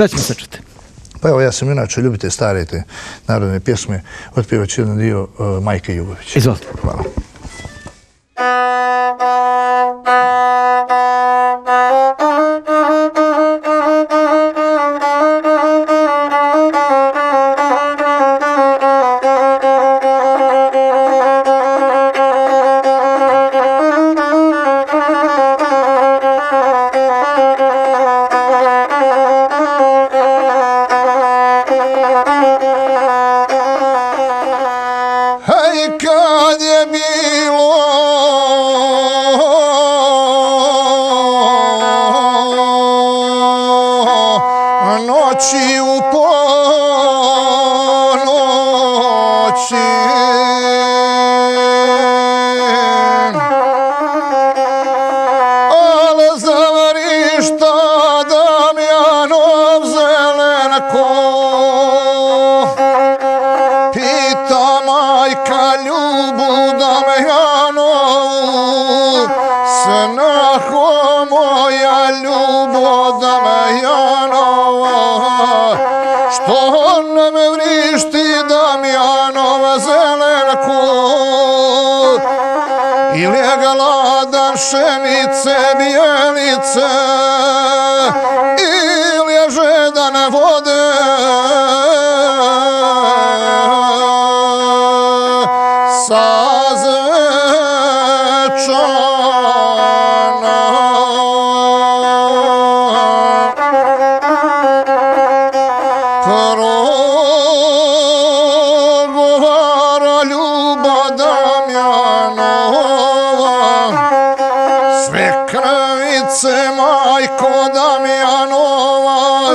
Šta ćemo sad čuti? Pa evo, ja sam inače ljubite stare te narodne pjesme, otpjevaću jedan dio uh, Majke Jugović. Izvolite. Hvala. Ljubu Damjanovu, snaho moja ljubo Damjanova, što nam vrišti Damjanova zelenku, ili je gladan šenice bijelice, majko Damjanova,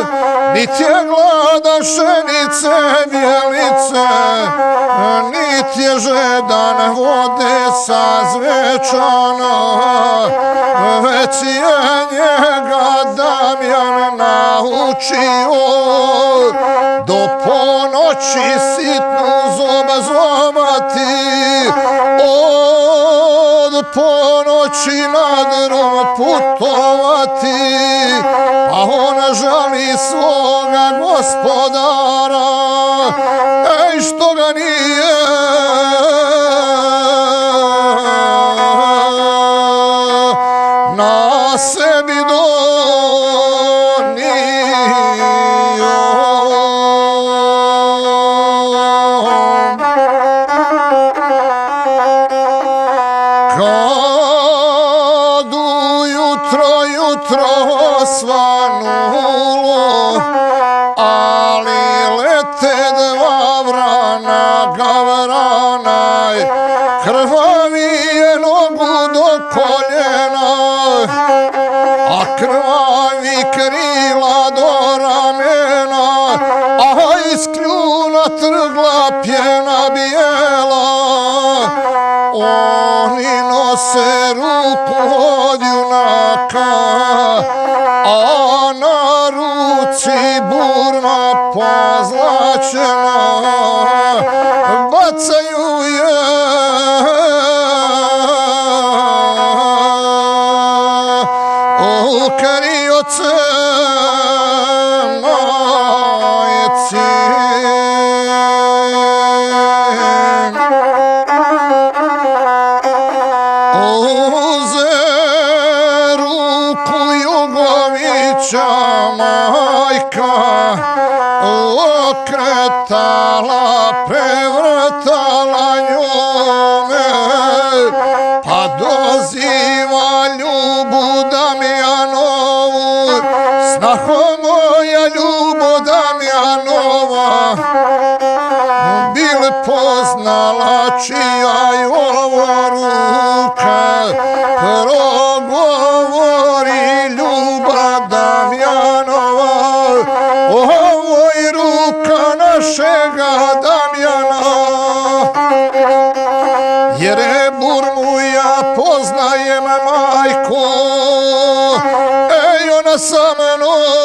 niti je glada šenice bijelice, niti je žedan vode sa zvečana, već je njega Damjan naučio, do ponoći sitnu zoba zobati, od ponoći noći drvom putovati, a ona žali svoga gospodara, ej što ga nije na sebi donio. Trgla pjena bijela, oni nose ruku od junaka, a na ruci burna pozlačena, bacaju majka okretala, prevrtala njome, pa doziva ljubu Damjanovu, snaho moja ljubo Damjanova, bile poznala čim آمنوا